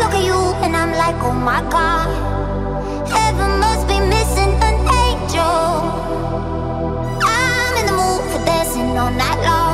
look at you and I'm like, oh my god. Heaven must be missing an angel. I'm in the mood for dancing all night long.